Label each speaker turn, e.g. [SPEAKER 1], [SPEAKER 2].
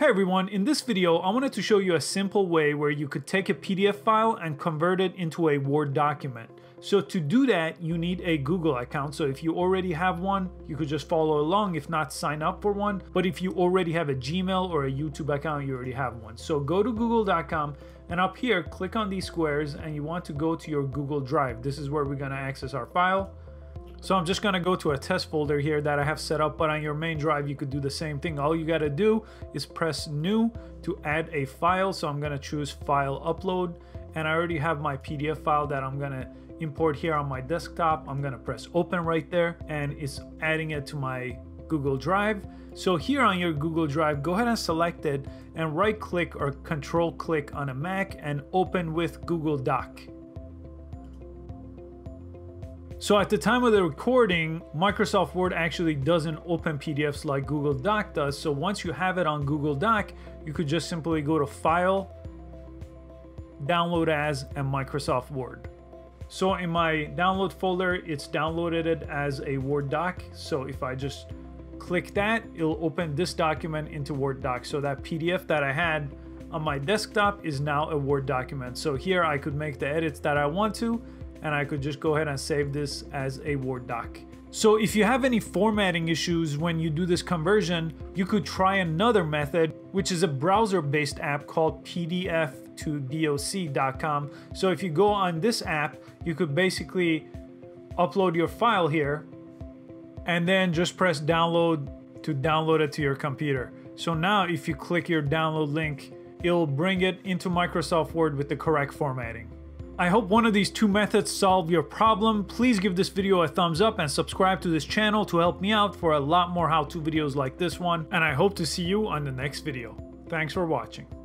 [SPEAKER 1] Hey everyone, in this video I wanted to show you a simple way where you could take a PDF file and convert it into a Word document. So to do that, you need a Google account. So if you already have one, you could just follow along. If not, sign up for one. But if you already have a Gmail or a YouTube account, you already have one. So go to google.com and up here, click on these squares and you want to go to your Google Drive. This is where we're gonna access our file. So I'm just gonna go to a test folder here that I have set up, but on your main drive, you could do the same thing. All you gotta do is press new to add a file. So I'm gonna choose file upload and I already have my PDF file that I'm gonna import here on my desktop. I'm gonna press open right there and it's adding it to my Google Drive. So here on your Google Drive, go ahead and select it and right click or control click on a Mac and open with Google Doc. So at the time of the recording, Microsoft Word actually doesn't open PDFs like Google Doc does. So once you have it on Google Doc, you could just simply go to File, Download As, and Microsoft Word. So in my download folder, it's downloaded it as a Word doc. So if I just click that, it'll open this document into Word doc. So that PDF that I had on my desktop is now a Word document. So here I could make the edits that I want to and I could just go ahead and save this as a Word doc. So if you have any formatting issues when you do this conversion, you could try another method, which is a browser-based app called PDF to doc.com. So if you go on this app, you could basically upload your file here and then just press download to download it to your computer. So now if you click your download link, it'll bring it into Microsoft Word with the correct formatting. I hope one of these two methods solve your problem. Please give this video a thumbs up and subscribe to this channel to help me out for a lot more how-to videos like this one. And I hope to see you on the next video. Thanks for watching.